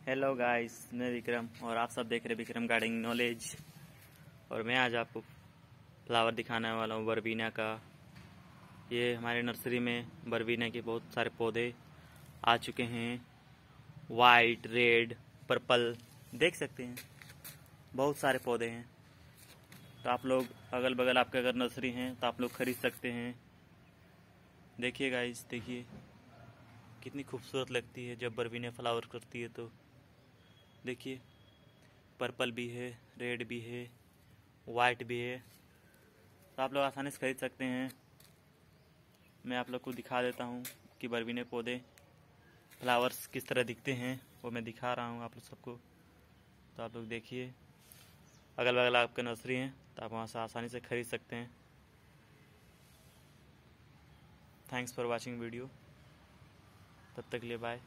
Hello guys मैं विक्रम और आप सब देख रहे हैं विक्रम गार्डनिंग नॉलेज और मैं आज आपको फ्लावर दिखाने वाला हूँ बरबीना का। ये हमारे नर्सरी में बरबीना के बहुत सारे पौधे आ चुके हैं। वाइट रेड पर्पल देख सकते हैं। बहुत सारे पौधे हैं। तो आप लोग अगल बगल आपके अगर नर्सरी हैं तो आप लोग खरीद सकते हैं। देखिए गाइस देखिए। कितनी खूबसूरत लगती है जब बरबीना फ्लावर करती है तो। देखिए, पर्पल भी है, रेड भी है, वाइट भी है। तो आप लोग आसानी से खरीद सकते हैं। मैं आप लोग को दिखा देता हूँ कि बरबीने पौधे, फ्लावर्स किस तरह दिखते हैं, वो मैं दिखा रहा हूँ आप लोग सबको। तो आप लोग देखिए अगल बगल आपके नर्सरी हैं तो आप वहाँ से आसानी से खरीद सकते हैं। थैंक्स फॉर वॉचिंग वीडियो तब तक लिए बाय